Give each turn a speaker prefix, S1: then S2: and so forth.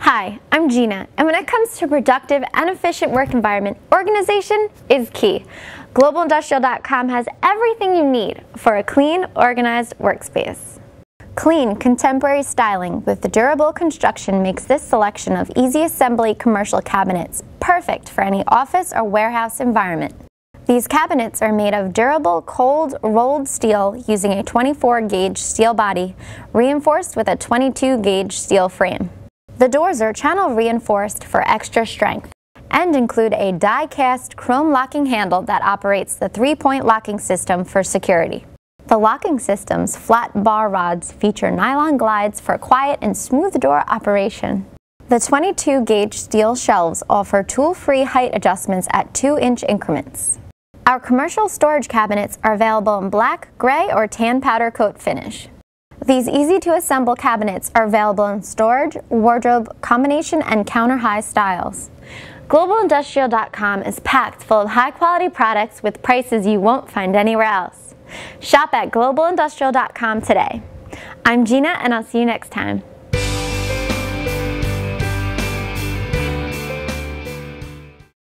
S1: Hi, I'm Gina, and when it comes to productive and efficient work environment, organization is key. GlobalIndustrial.com has everything you need for a clean, organized workspace. Clean, contemporary styling with the durable construction makes this selection of easy assembly commercial cabinets perfect for any office or warehouse environment. These cabinets are made of durable, cold, rolled steel using a 24 gauge steel body reinforced with a 22 gauge steel frame. The doors are channel reinforced for extra strength and include a die-cast chrome locking handle that operates the three-point locking system for security. The locking system's flat bar rods feature nylon glides for quiet and smooth door operation. The 22 gauge steel shelves offer tool-free height adjustments at 2-inch increments. Our commercial storage cabinets are available in black, gray, or tan powder coat finish. These easy to assemble cabinets are available in storage, wardrobe, combination, and counter high styles. GlobalIndustrial.com is packed full of high quality products with prices you won't find anywhere else. Shop at GlobalIndustrial.com today. I'm Gina and I'll see you next time.